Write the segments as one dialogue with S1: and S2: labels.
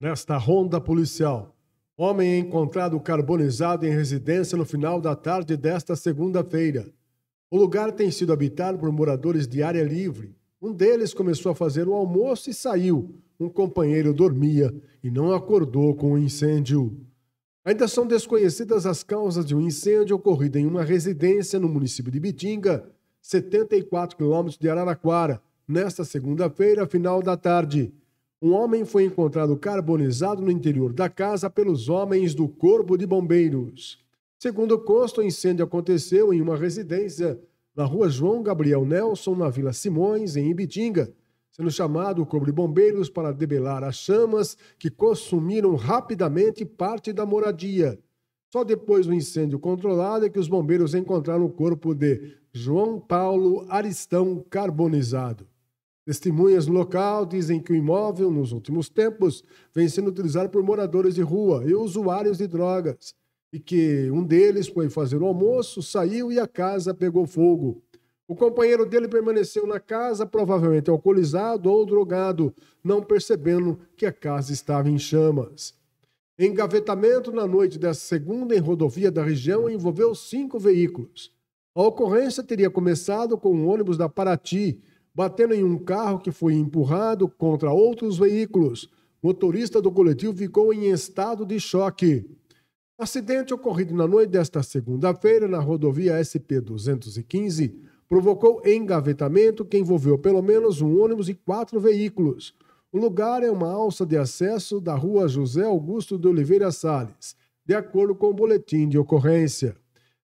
S1: Nesta ronda policial, homem encontrado carbonizado em residência no final da tarde desta segunda-feira. O lugar tem sido habitado por moradores de área livre. Um deles começou a fazer o almoço e saiu. Um companheiro dormia e não acordou com o incêndio. Ainda são desconhecidas as causas de um incêndio ocorrido em uma residência no município de Bitinga, 74 quilômetros de Araraquara, nesta segunda-feira, final da tarde. Um homem foi encontrado carbonizado no interior da casa pelos homens do Corpo de Bombeiros. Segundo consta, o incêndio aconteceu em uma residência na rua João Gabriel Nelson, na Vila Simões, em Ibitinga, sendo chamado o Corpo de Bombeiros para debelar as chamas que consumiram rapidamente parte da moradia. Só depois do incêndio controlado é que os bombeiros encontraram o corpo de João Paulo Aristão carbonizado. Testemunhas no local dizem que o imóvel, nos últimos tempos, vem sendo utilizado por moradores de rua e usuários de drogas, e que um deles foi fazer o almoço, saiu e a casa pegou fogo. O companheiro dele permaneceu na casa, provavelmente alcoolizado ou drogado, não percebendo que a casa estava em chamas. Engavetamento na noite desta segunda em rodovia da região envolveu cinco veículos. A ocorrência teria começado com um ônibus da Paraty, batendo em um carro que foi empurrado contra outros veículos. Motorista do coletivo ficou em estado de choque. Acidente ocorrido na noite desta segunda-feira na rodovia SP-215 provocou engavetamento que envolveu pelo menos um ônibus e quatro veículos. O lugar é uma alça de acesso da rua José Augusto de Oliveira Salles, de acordo com o boletim de ocorrência.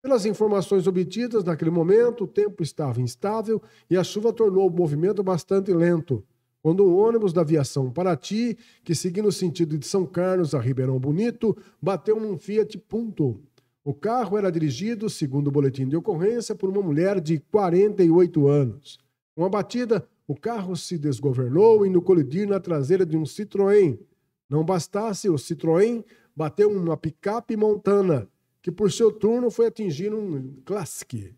S1: Pelas informações obtidas naquele momento, o tempo estava instável e a chuva tornou o movimento bastante lento. Quando um ônibus da aviação Paraty, que seguia no sentido de São Carlos a Ribeirão Bonito, bateu num Fiat Punto. O carro era dirigido, segundo o boletim de ocorrência, por uma mulher de 48 anos. Com a batida, o carro se desgovernou e no colidir na traseira de um Citroën. Não bastasse, o Citroën bateu uma picape montana que por seu turno foi atingir um Classic.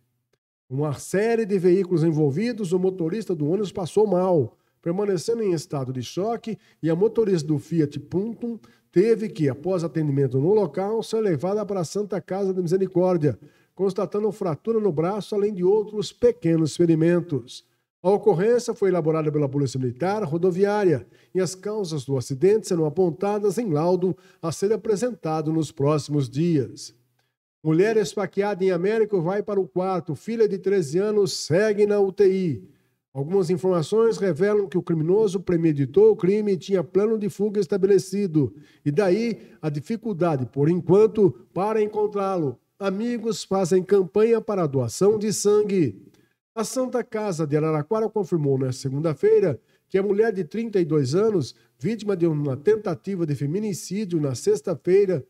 S1: Uma série de veículos envolvidos, o motorista do ônibus passou mal, permanecendo em estado de choque, e a motorista do Fiat Punto teve que, após atendimento no local, ser levada para a Santa Casa da Misericórdia, constatando fratura no braço, além de outros pequenos ferimentos. A ocorrência foi elaborada pela Polícia Militar Rodoviária e as causas do acidente serão apontadas em laudo a ser apresentado nos próximos dias. Mulher esfaqueada em Américo vai para o quarto. Filha de 13 anos segue na UTI. Algumas informações revelam que o criminoso premeditou o crime e tinha plano de fuga estabelecido. E daí a dificuldade, por enquanto, para encontrá-lo. Amigos fazem campanha para a doação de sangue. A Santa Casa de Araraquara confirmou na segunda-feira que a mulher de 32 anos, vítima de uma tentativa de feminicídio na sexta-feira,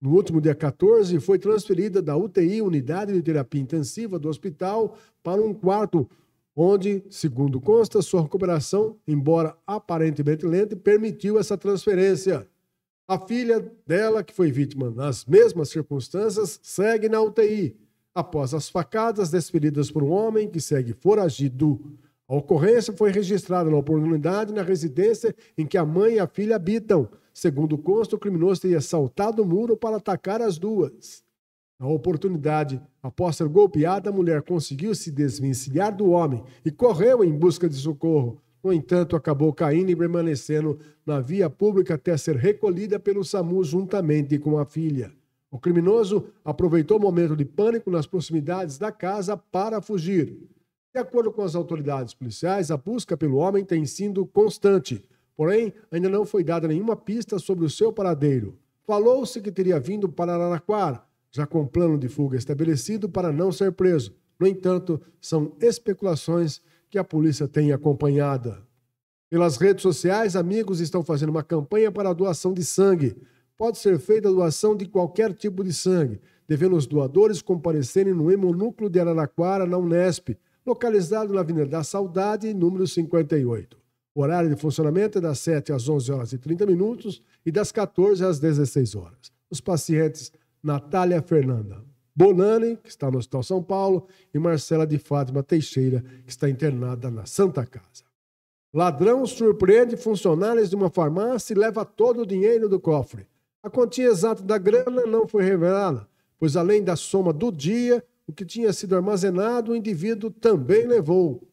S1: no último dia 14, foi transferida da UTI, unidade de terapia intensiva do hospital, para um quarto, onde, segundo consta, sua recuperação, embora aparentemente lenta, permitiu essa transferência. A filha dela, que foi vítima nas mesmas circunstâncias, segue na UTI, após as facadas desferidas por um homem que segue foragido. A ocorrência foi registrada na oportunidade na residência em que a mãe e a filha habitam. Segundo consta, o criminoso teria saltado o muro para atacar as duas. Na oportunidade, após ser golpeada, a mulher conseguiu se desvencilhar do homem e correu em busca de socorro. No entanto, acabou caindo e permanecendo na via pública até ser recolhida pelo SAMU juntamente com a filha. O criminoso aproveitou o momento de pânico nas proximidades da casa para fugir. De acordo com as autoridades policiais, a busca pelo homem tem sido constante, porém ainda não foi dada nenhuma pista sobre o seu paradeiro. Falou-se que teria vindo para Araraquara, já com plano de fuga estabelecido para não ser preso. No entanto, são especulações que a polícia tem acompanhada. Pelas redes sociais, amigos estão fazendo uma campanha para a doação de sangue. Pode ser feita a doação de qualquer tipo de sangue, devendo os doadores comparecerem no hemonúcleo de Araraquara, na Unesp, localizado na Avenida da Saudade, número 58. O horário de funcionamento é das 7 às 11 horas e 30 minutos e das 14 às 16 horas. Os pacientes Natália Fernanda Bonani, que está no Hospital São Paulo, e Marcela de Fátima Teixeira, que está internada na Santa Casa. Ladrão surpreende funcionários de uma farmácia e leva todo o dinheiro do cofre. A quantia exata da grana não foi revelada, pois além da soma do dia, o que tinha sido armazenado, o indivíduo também levou.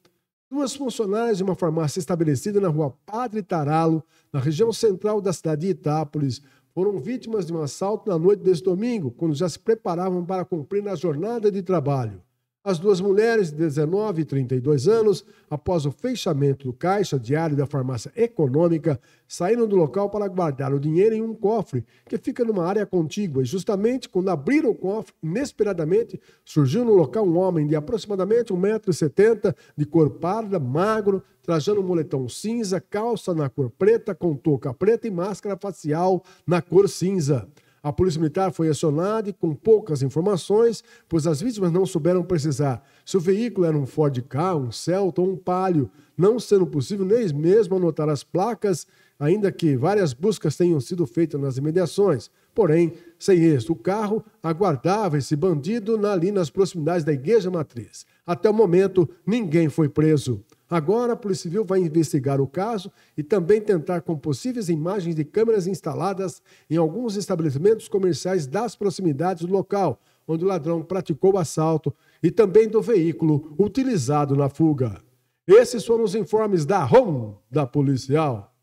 S1: Duas funcionárias de uma farmácia estabelecida na rua Padre Taralo, na região central da cidade de Itápolis, foram vítimas de um assalto na noite deste domingo, quando já se preparavam para cumprir a jornada de trabalho. As duas mulheres de 19 e 32 anos, após o fechamento do caixa diário da farmácia econômica, saíram do local para guardar o dinheiro em um cofre que fica numa área contígua. E justamente quando abriram o cofre, inesperadamente surgiu no local um homem de aproximadamente 1,70m, de cor parda, magro, trajando um moletom cinza, calça na cor preta, com touca preta e máscara facial na cor cinza. A Polícia Militar foi acionada e com poucas informações, pois as vítimas não souberam precisar se o veículo era um Ford Ka, um Celta ou um Palio, não sendo possível nem mesmo anotar as placas, ainda que várias buscas tenham sido feitas nas imediações. Porém, sem êxito, o carro aguardava esse bandido ali nas proximidades da Igreja Matriz. Até o momento, ninguém foi preso. Agora, a Polícia Civil vai investigar o caso e também tentar com possíveis imagens de câmeras instaladas em alguns estabelecimentos comerciais das proximidades do local, onde o ladrão praticou o assalto, e também do veículo utilizado na fuga. Esses foram os informes da ROM da Policial.